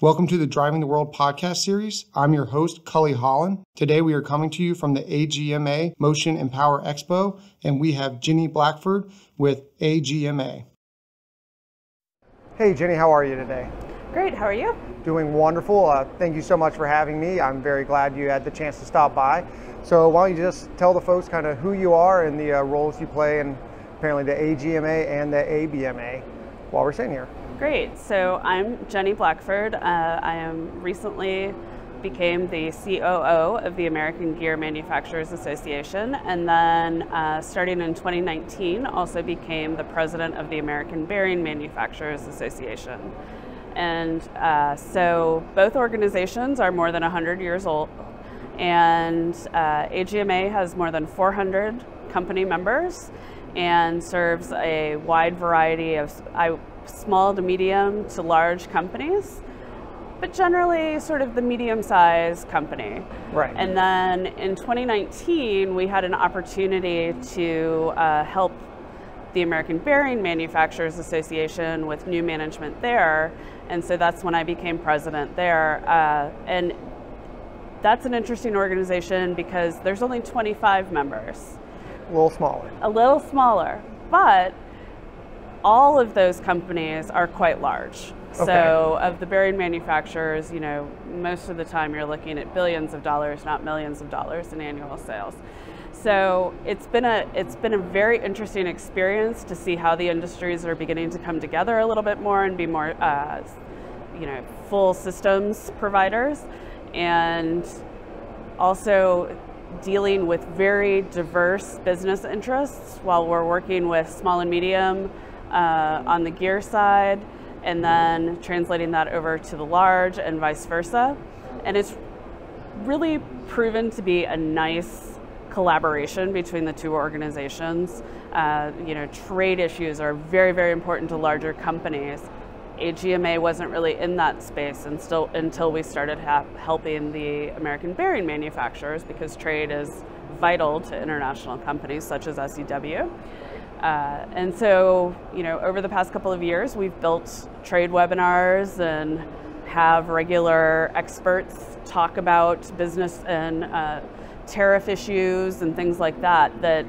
Welcome to the Driving the World podcast series. I'm your host, Culley Holland. Today we are coming to you from the AGMA Motion and Power Expo, and we have Jenny Blackford with AGMA. Hey, Jenny, how are you today? Great, how are you? Doing wonderful. Uh, thank you so much for having me. I'm very glad you had the chance to stop by. So, why don't you just tell the folks kind of who you are and the uh, roles you play in apparently the AGMA and the ABMA while we're sitting here? Great. So I'm Jenny Blackford. Uh, I am recently became the COO of the American Gear Manufacturers Association, and then uh, starting in 2019, also became the president of the American Bearing Manufacturers Association. And uh, so both organizations are more than 100 years old, and uh, AGMA has more than 400 company members and serves a wide variety of, I small to medium to large companies, but generally sort of the medium sized company. Right. And then in 2019, we had an opportunity to uh, help the American Bearing Manufacturers Association with new management there. And so that's when I became president there. Uh, and that's an interesting organization because there's only 25 members. A little smaller. A little smaller. But all of those companies are quite large. Okay. So, of the bearing manufacturers, you know, most of the time you're looking at billions of dollars, not millions of dollars in annual sales. So it's been a it's been a very interesting experience to see how the industries are beginning to come together a little bit more and be more, uh, you know, full systems providers, and also dealing with very diverse business interests while we're working with small and medium uh, on the gear side and then translating that over to the large and vice versa. And it's really proven to be a nice collaboration between the two organizations. Uh, you know, trade issues are very, very important to larger companies. AGMA wasn't really in that space and still, until we started helping the American bearing manufacturers because trade is vital to international companies such as SEW. Uh, and so, you know, over the past couple of years, we've built trade webinars and have regular experts talk about business and uh, tariff issues and things like that that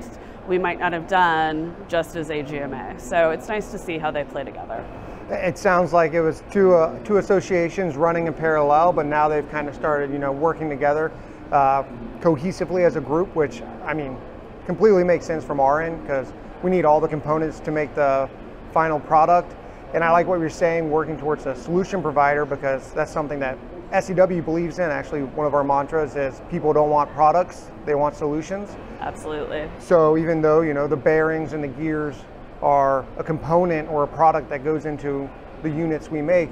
we might not have done just as AGMA. So it's nice to see how they play together. It sounds like it was two uh, two associations running in parallel, but now they've kind of started, you know, working together uh, cohesively as a group, which I mean, completely makes sense from our end because we need all the components to make the final product. And I like what you're saying, working towards a solution provider, because that's something that SEW believes in. Actually, one of our mantras is people don't want products, they want solutions. Absolutely. So even though, you know, the bearings and the gears are a component or a product that goes into the units we make,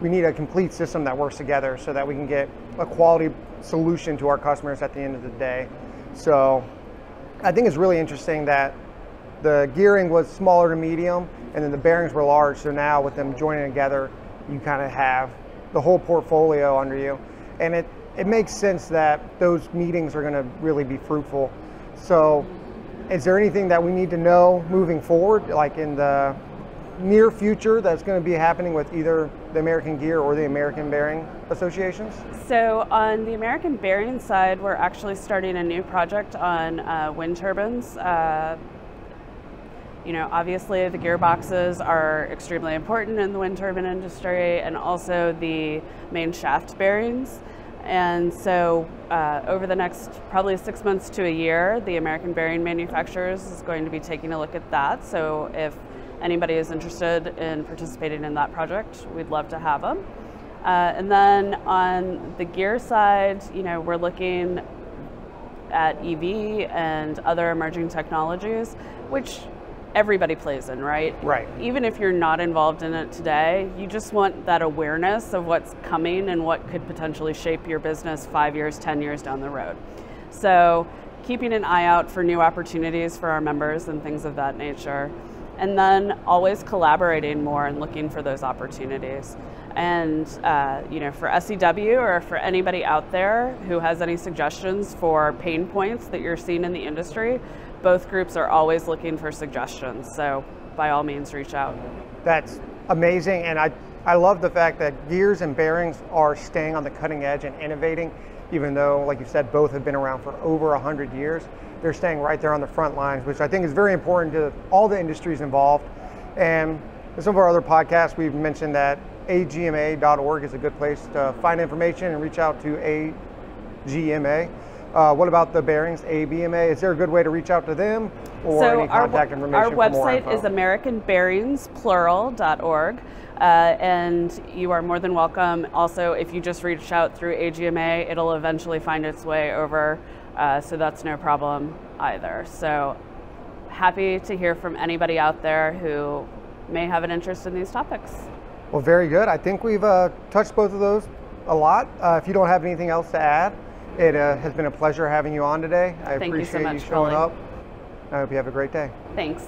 we need a complete system that works together so that we can get a quality solution to our customers at the end of the day. So I think it's really interesting that the gearing was smaller to medium, and then the bearings were large. So now with them joining together, you kind of have the whole portfolio under you, and it it makes sense that those meetings are going to really be fruitful. So, is there anything that we need to know moving forward, like in the near future, that's going to be happening with either the American Gear or the American Bearing Associations? So, on the American Bearing side, we're actually starting a new project on uh, wind turbines. Uh, you know, obviously the gearboxes are extremely important in the wind turbine industry and also the main shaft bearings. And so uh, over the next probably six months to a year, the American Bearing Manufacturers is going to be taking a look at that. So if anybody is interested in participating in that project, we'd love to have them. Uh, and then on the gear side, you know, we're looking at EV and other emerging technologies, which everybody plays in, right? Right. Even if you're not involved in it today, you just want that awareness of what's coming and what could potentially shape your business five years, 10 years down the road. So, keeping an eye out for new opportunities for our members and things of that nature. And then always collaborating more and looking for those opportunities. And uh, you know, for SEW or for anybody out there who has any suggestions for pain points that you're seeing in the industry, both groups are always looking for suggestions. So by all means, reach out. That's amazing. And I, I love the fact that gears and bearings are staying on the cutting edge and innovating, even though, like you said, both have been around for over 100 years. They're staying right there on the front lines, which I think is very important to all the industries involved. And in some of our other podcasts, we've mentioned that agma.org is a good place to find information and reach out to AGMA. Uh, what about the bearings, ABMA? Is there a good way to reach out to them or so any contact our, information? Our website is AmericanBearingsplural.org. Uh, and you are more than welcome. Also, if you just reach out through AGMA, it'll eventually find its way over, uh, so that's no problem either. So, happy to hear from anybody out there who may have an interest in these topics. Well, very good. I think we've uh, touched both of those a lot. Uh, if you don't have anything else to add, it uh, has been a pleasure having you on today. I Thank you so appreciate much, you showing Colin. up. I hope you have a great day. Thanks.